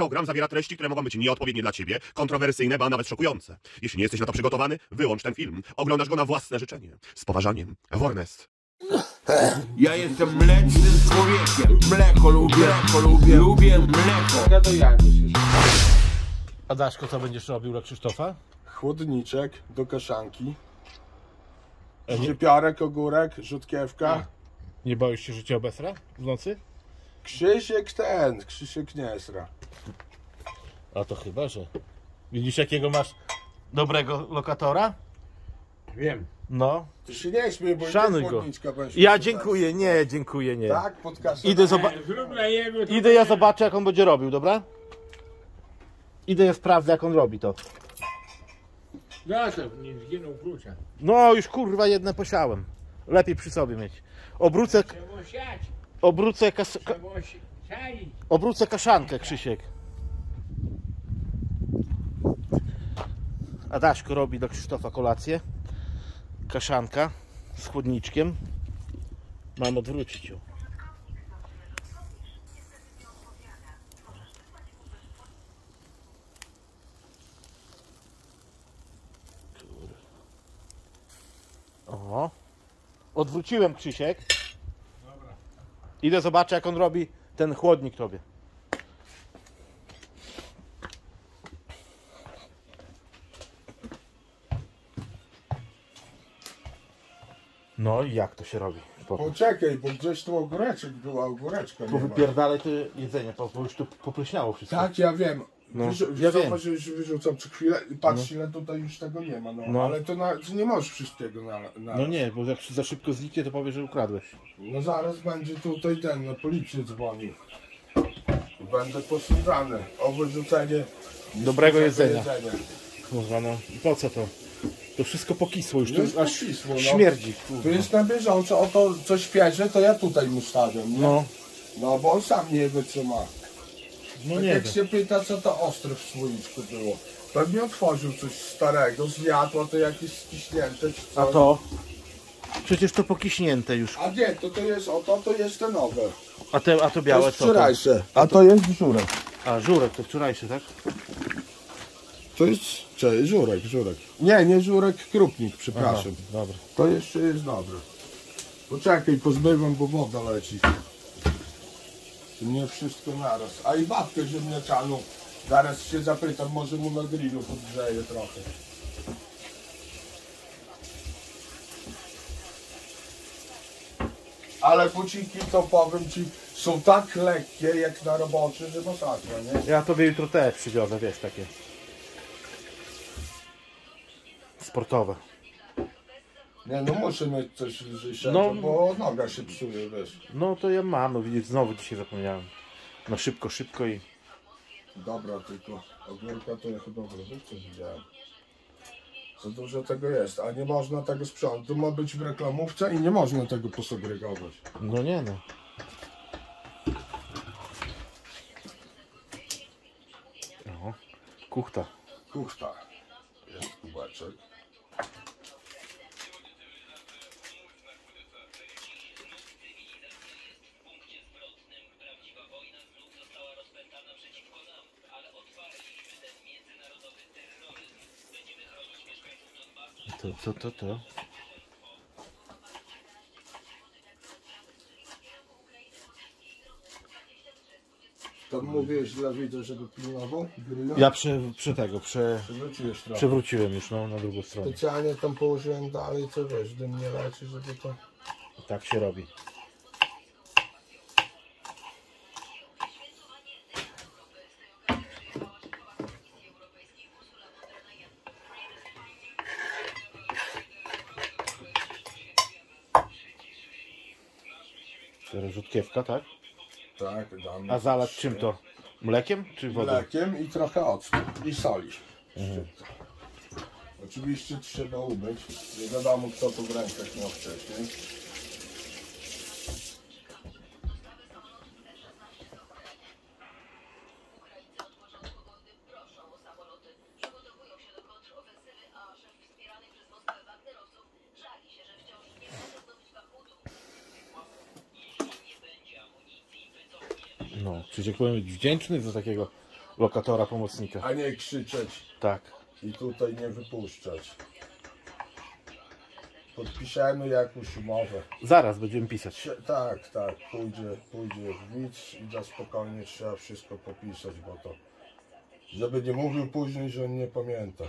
program zawiera treści, które mogą być nieodpowiednie dla ciebie, kontrowersyjne, ba nawet szokujące. Jeśli nie jesteś na to przygotowany, wyłącz ten film. Oglądasz go na własne życzenie. Z poważaniem. Warnest. Ja jestem mlecznym człowiekiem. Mleko lubię, mleko lubię, lubię mleko. Ja jajek już. Adaszko, co będziesz robił dla Krzysztofa? Chłodniczek do kaszanki. E, nie, Szczypiorek, ogórek, rzutkiewka. nie boisz się, że cię obesra w nocy? Krzysiek ten, Krzysiek Niesra. A to chyba, że... Widzisz, jakiego masz dobrego lokatora? Wiem. No. Ty się nie śmiej, bo Szanuj go. Ja dziękuję, nie, dziękuję, nie. Tak, pod kaszanką. Idę, zoba- Idę ja zobaczę, jak on będzie robił, dobra? Idę ja sprawdzę, jak on robi to. Zostaw, nie zginął klucza. No, już kurwa jedne posiałem. Lepiej przy sobie mieć. Obrócę, Trzeba siać, obrócę, kas, ka, trzeba siać. Obrócę kaszankę, Krzysiek. Adaśko robi do Krzysztofa kolację. Kaszanka z chłodniczkiem. Mam odwrócić ją. O. Odwróciłem Krzysiek. Idę zobaczę jak on robi ten chłodnik tobie. No i jak to się robi? Po, Poczekaj, bo gdzieś tu ogóreczek była, ogóreczka nie po ma. wypierdalaj to jedzenie, bo, bo już tu popleśniało wszystko. Tak, ja wiem. No, Wyrzu- ja wiem. już wyrzucam co chwilę i patrz ile tutaj już tego nie ma. No, No. ale to, na, to nie możesz wszystkiego na, na No nie, bo jak za szybko zniknie, to powie, że ukradłeś. No zaraz będzie tutaj ten, na policję dzwonił. Będę posądzany o wyrzucenie Dobrego jedzenia. Kurwa, no i po co to? To wszystko pokisło już, to No już jest aż pokisło, no. śmierdzi. Tu Kurwa. jest na bieżąco, o to co świeże, to ja tutaj mu stawiam, nie? No, No bo on sam nie wie co ma. No tak nie jak wiem. się pyta co to ostre w słoiczku było. Pewnie otworzył coś starego, zjadł, a to jakieś ściśnięte czy A coś. to? Przecież to pokiśnięte już. A nie, to to jest, o to, to jest te nowe. A, te, a to To białe jest co to? wczorajsze, a to jest żurek. A, żurek to wczorajszy, tak? To jest, czy, żurek, żurek. Nie, nie żurek, krupnik, przepraszam. Dobra. To jeszcze jest dobre. Poczekaj, pozbywam, bo woda leci. Nie wszystko naraz. A i babkę ziemniaczaną. Zaraz się zapytam, może mu na grillu podgrzeje trochę. Ale buciki, to powiem ci, są tak lekkie jak na roboczy, że masakra, nie? Ja tobie jutro też przywiozę, wiesz, takie. Sportowe. Nie, no muszę mieć coś lżejszego, No. bo noga się psuje, wiesz. No to ja mam, no widzisz, znowu dzisiaj zapomniałem. No szybko, szybko i... Dobra, tylko ogórka to ja chyba w lodówce widziałem. Za dużo tego jest, a nie można tego sprzątać. To ma być w reklamówce i nie można tego posegregować. No nie no. Kuchta. Kuchta. Jest kubeczek. To, to, to, to. Tam mówiłeś dla widza, żeby pilnował grilla? Ja prze, prze tego, prze, Przewróciłeś trochę. przewróciłem już no, na drugą stronę. Specjalnie tam położyłem dalej, co wiesz, dym nie leci, żeby to... Tak się robi. Rzutkiewka, tak? Tak. A zalać czym to? Mlekiem czy wodą? Mlekiem i trochę octu i soli. Szczypta. Oczywiście trzeba umyć. Nie wiadomo kto to w rękach miał wcześniej. No, Krzysiek powinien być wdzięczny za takiego lokatora, pomocnika. a nie krzyczeć Tak. i tutaj nie wypuszczać. Podpiszemy jakąś umowę. Zaraz będziemy pisać. Sie- Tak, tak, pójdzie, pójdzie w widz i za spokojnie trzeba wszystko popisać, bo to... Żeby nie mówił później, że on nie pamięta.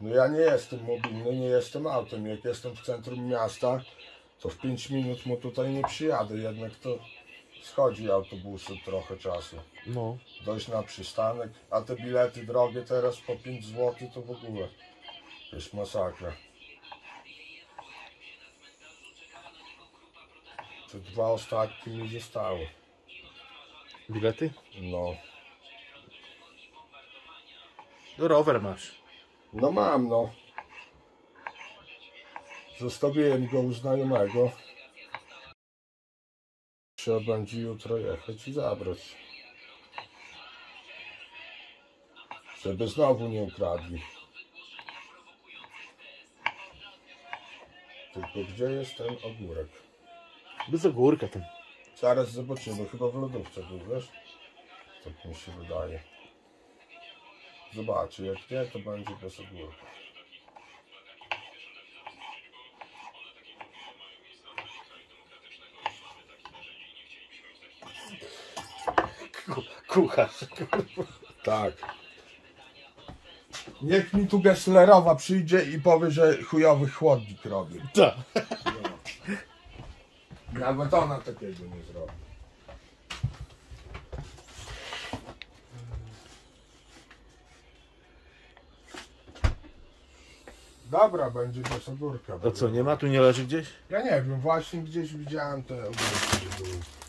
No ja nie jestem mobilny, nie jestem autem. Jak jestem w centrum miasta, to w 5 minut mu tutaj nie przyjadę. Jednak to schodzi autobusy trochę czasu. No. Dojść na przystanek, a te bilety drogie teraz po 5 zł to w ogóle jest masakra. Te dwa ostatnie mi zostały. Bilety? No. No, rower masz. No mam no. Zostawiłem go u znajomego. Trzeba będzie jutro jechać i zabrać. Żeby znowu nie ukradli. Tylko gdzie jest ten ogórek? Bez ogórka tam. Zaraz zobaczymy, chyba w lodówce był, wiesz? Tak mi się wydaje. Zobaczy, jak nie, to będzie bez ogórka. Kucharz. Tak. Niech mi tu Gesslerowa przyjdzie i powie, że chujowy chłodnik robi. Tak. Nawet ona takiego nie zrobi. Dobra, będzie bez ogórka. A co, nie ma? Tu nie leży gdzieś? Ja nie wiem, właśnie gdzieś widziałem te ogórki. były.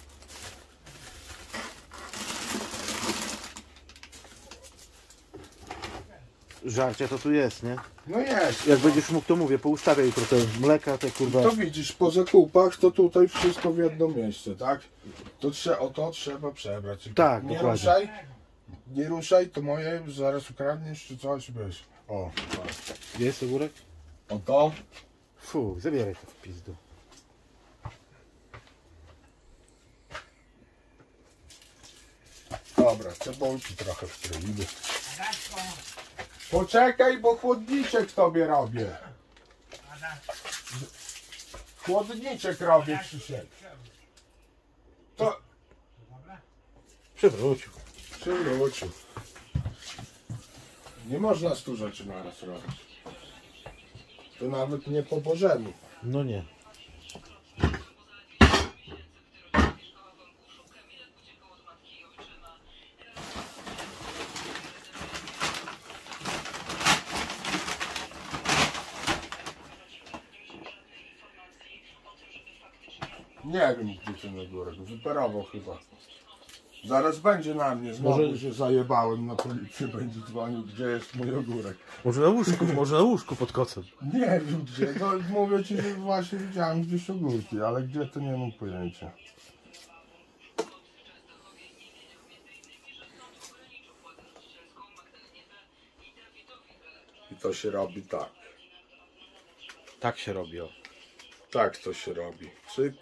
Żarcie to tu jest, nie? No jest. Jak będziesz mógł, to mówię, poustawiaj jutro te mleka, te kurwa... To widzisz, po zakupach to tutaj wszystko w jedno miejsce, tak? To trzeba, o to trzeba przebrać. Tak, nie dokładnie. ruszaj, nie ruszaj, to moje zaraz ukradniesz czy coś byś. O, tak. Jest ogórek? o to. Fu, zabieraj to w pizdu. Dobra, cebulki trochę wkroimy. Poczekaj, bo chłodniczek tobie robię. Chłodniczek robię, Krzysiek. To Przewrócił. przywrócił. Nie można stu rzeczy naraz robić. To nawet nie po Bożemu. No. Nie ten ogórek. Wyparował chyba. Zaraz będzie na mnie. Znowu Może- się zajebałem na policję. Będzie dzwonił, gdzie jest mój ogórek. Może na łóżku, może na łóżku pod kocem. Nie wiem gdzie. No, mówię ci, że właśnie widziałem gdzieś ogórki, ale gdzie to nie mam pojęcia. I to się robi tak. Tak się robi, o. Tak to się robi. Cyk.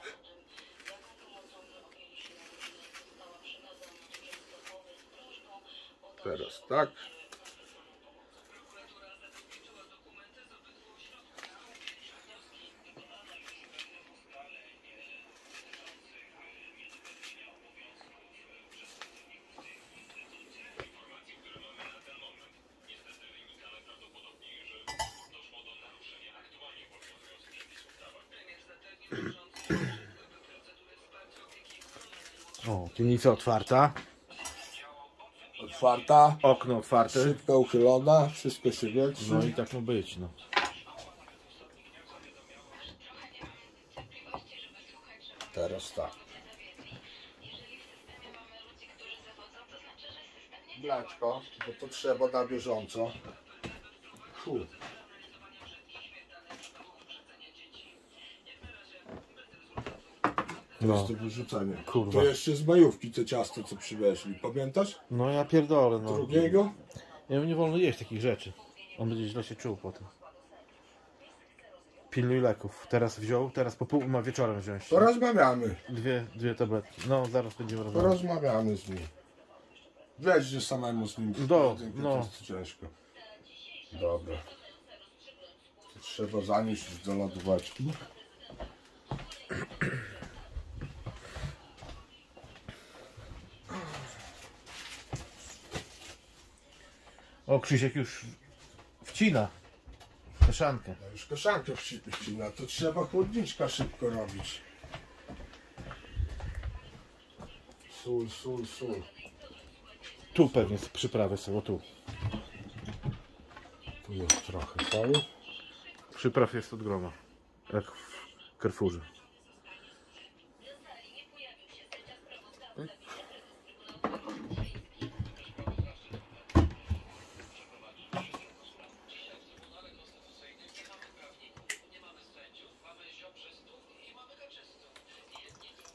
Teraz tak. O, piwnica otwarta, Otwarta. okno otwarte. Szybka uchylona. Wszystko się wietrzy. No i tak ma być, no. Teraz tak. Blaczko, bo to trzeba na bieżąco. Fu. To No. jest do wyrzucenia. Kurwa. To jeszcze z majówki te ciasto, co przywieźli. Pamiętasz? No ja pierdolę, no. Drugiego? Ja nie wolno jeść takich rzeczy. On będzie źle się czuł potem. Pilnuj leków. Teraz wziął, teraz po pół ma wieczorem wziąć. Porozmawiamy. Dwie, dwie tabletki. No, zaraz będziemy rozmawiać. Porozmawiamy z nim. Wiesz, że samemu z nim Do, to no. jest ciężko. Dobra. To trzeba zanieść do lodóweczki. O, Krzysiek już wcina kaszankę. No już koszankę wci- wcina, to trzeba chłodniczka szybko robić. Sól, sól, sól. Tu pewnie z przyprawy są, o tu. Tu jest trochę soli. Przypraw jest od groma. Jak w Carrefourze.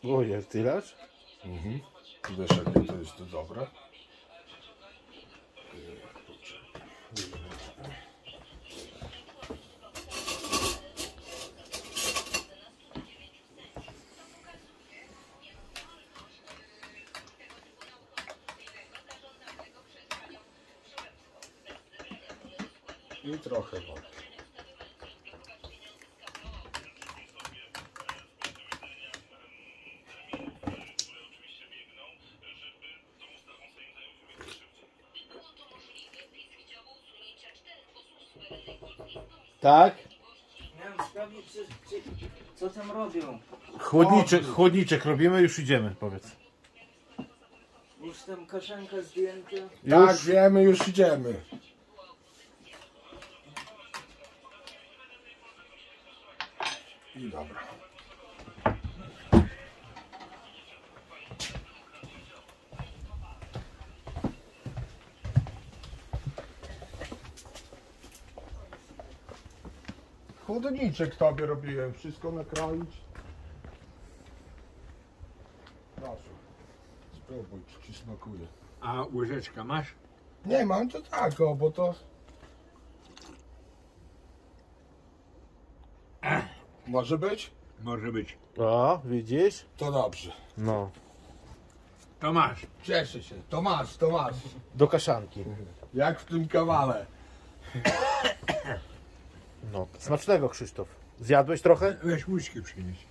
O, jest tylaż? Wiesz, jakie to jest dobre? I trochę wody. Tak? Miałem sprawdzić, czy, czy, co tam robią. Chłodniczek, chłodniczek robimy, już idziemy, powiedz. Już tam kaszanka zdjęta. Tak, Już? wiemy, już idziemy. I dobra. Chłodniczek tobie robiłem, wszystko nakroić. Proszę, spróbuj, czy ci smakuje. A łyżeczka masz? Nie mam to tak, o, bo to. Może być? Może być. O, widzisz? To dobrze. No. To masz. Cieszę się. To masz, to masz. Do kaszanki. Jak w tym kawale. No. Smacznego, Krzysztof. Zjadłeś trochę? Weź łyżki przynieść.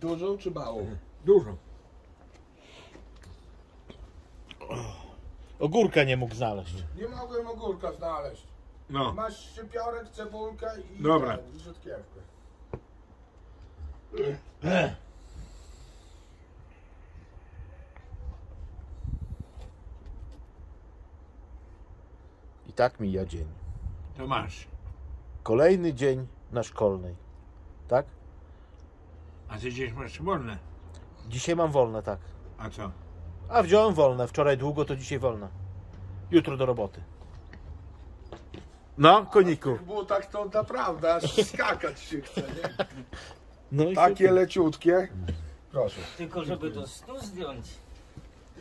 Dużą czy małą? Dużo. Ogórka nie mógł znaleźć. Nie mogłem ogórka znaleźć. No. Masz szczypiorek, cebulkę i, Dobra. ten, i rzutkiewkę. I tak mija dzień. To masz. Kolejny dzień na szkolnej. Tak? A ty gdzieś masz wolne. Dzisiaj mam wolne, tak. A co? A wziąłem wolne. Wczoraj długo, to dzisiaj wolne. Jutro do roboty. No, koniku. W butach to naprawdę aż skakać się chce, nie? No i Takie super. leciutkie. Proszę. Tylko żeby do snu zdjąć.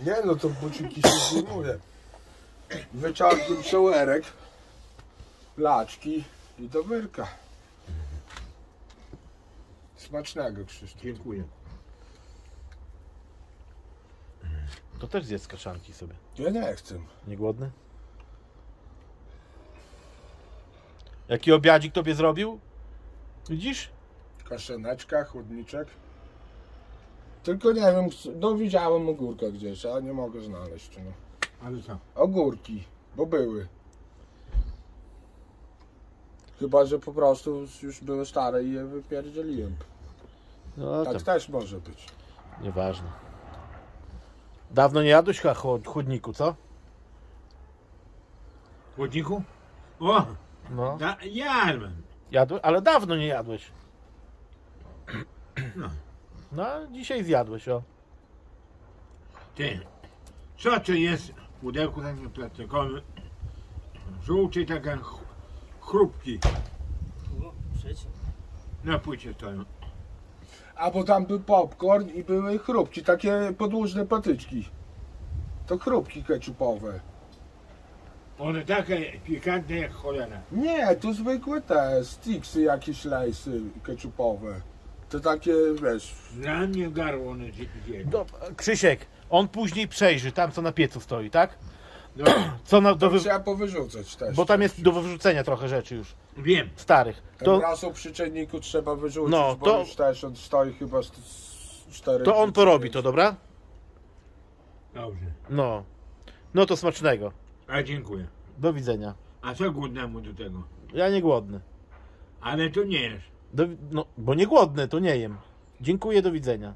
Nie no, to buciki się zdejmuje. Wyciągnij przełerek, laczki i do wyrka. Smacznego, Krzysztof. Dziękuję. To też zjedz kaszanki sobie. Ja nie chcę. Nie głodny? Jaki obiadzik tobie zrobił? Widzisz? Kaszaneczka, chłodniczek. Tylko nie wiem, no widziałem ogórka gdzieś, ale nie mogę znaleźć. No. Ale co? Ogórki, bo były. Chyba, że po prostu już były stare i je wypierdzieliłem. No Tak to też może być. nieważne. Dawno nie jadłeś chłodniku, co? Chłodniku? O! No. Da, jadłem. Jadłeś, ale dawno nie jadłeś. No. No, a dzisiaj zjadłeś, o. Ty. Co to jest w pudełku takim plastikowym? Żółty ch- chrupki O, przecież. na płycie stoją. A bo tam był popcorn i były chrupki, takie podłużne patyczki. To chrupki keczupowe. One takie pikantne jak cholera. Nie, tu zwykłe te sticksy, jakieś lejsy ketchupowe. To takie, wiesz, Dla mnie garło one. Do, Krzysiek, on później przejrzy tam, co na piecu stoi, tak? No, Co na, do to wy... trzeba powyrzucać też. Bo tam jest do wyrzucenia trochę rzeczy już, wiem. starych. Ten To, raz o przyczynniku trzeba wyrzucić, No, bo to- już też on stoi chyba z, z 4 to on porobi to, dobra? Dobrze. No. No to smacznego. A dziękuję. Do widzenia. A co głodnemu do tego? Ja nie głodny. Ale to nie jest. Do, no, bo nie głodny, to nie jem. Dziękuję, do widzenia.